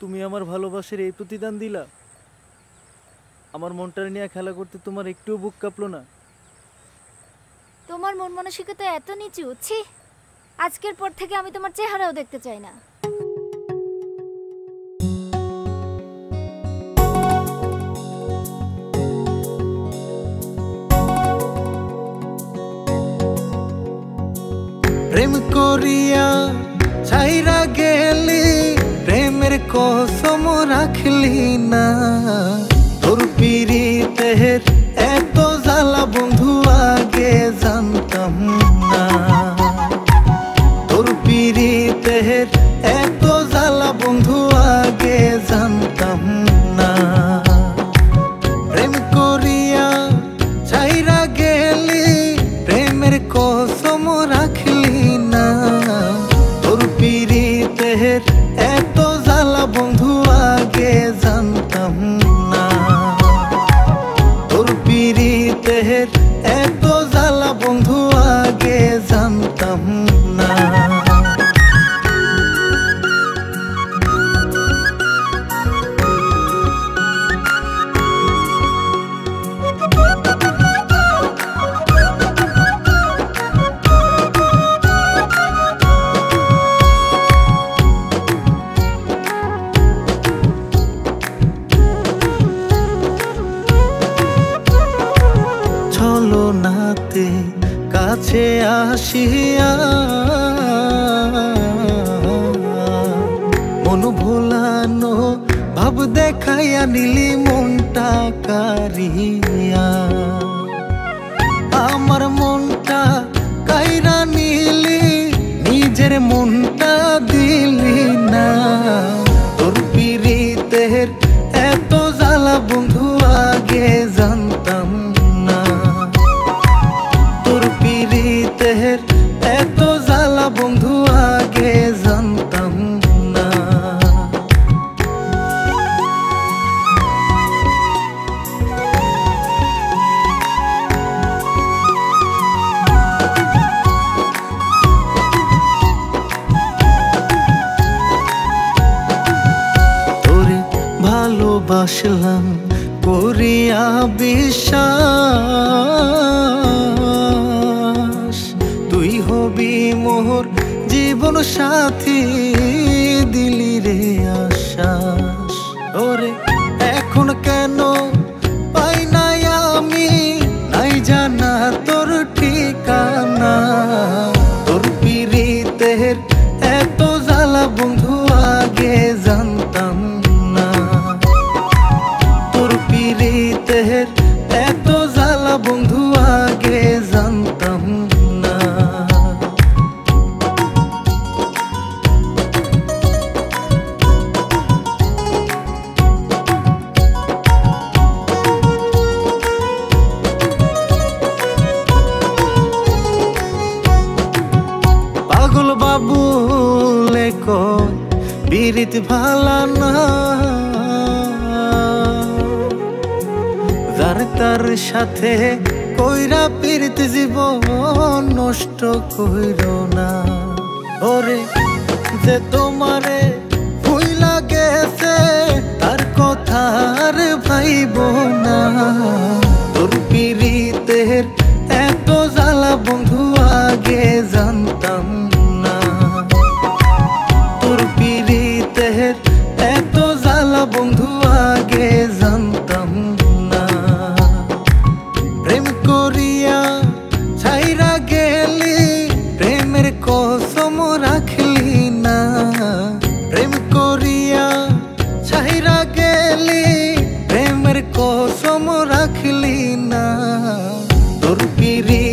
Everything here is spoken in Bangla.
তুমি আমার ভালোবাসার এই প্রতিদান দিলা। আমার মনটা নিয়ে খেলা করতে তোমার একটুও বুক কাঁপলো না। তোমার মন মানসিকতা এত নিচু ছি! আজকের পর থেকে আমি তোমার চেহারাও দেখতে চাই না। প্রেম করিয়া ছাইরা কসম রাখলি না তোর পিরিতের নাতে কাছে আসিয়া মন ভোলানো ভাব দেখাইয়া নিলি মনটা কারিয়া। ভালোবাসলাম, করিয়া বিশ্বাস। তুই হবি মোহর, জীবন সাথী, দিলি রে আশ্বাস। ওরে, এখন কেন পাই নাই আমি? নাই জানা তোর ঠিকানা। তোর পিরিতের এত জ্বালা বন্ধু আগে জানতাম বাবুলে বুলে কয় ভালা না। তার সাথে কইরা পীড়িত জীব নষ্ট কইর না। ওরে, যে তোমারে ভুই গেছে, তার কথার ভাইব না। রাখলি না। তোর পিড়ি